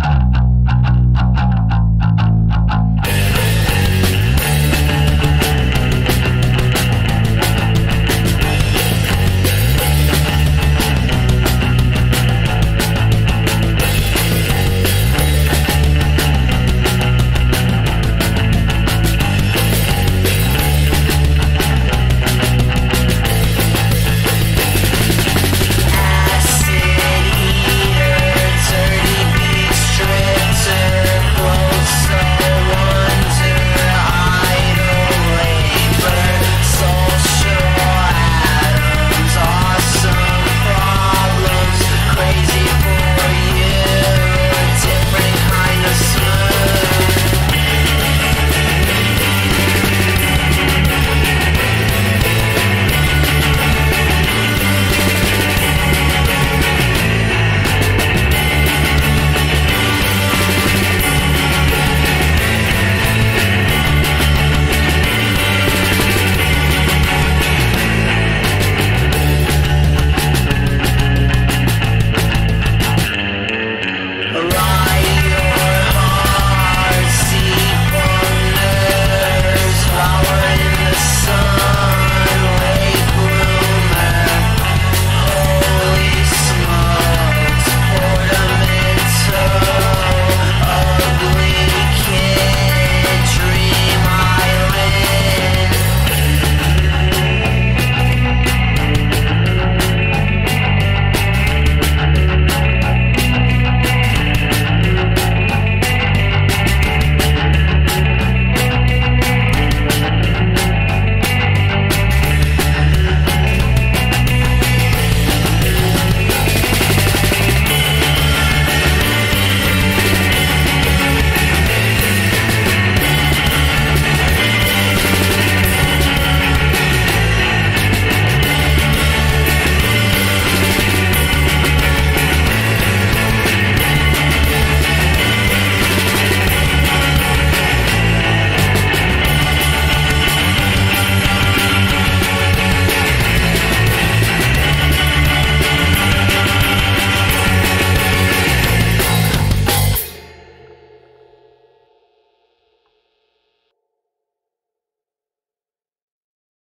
ah, ah.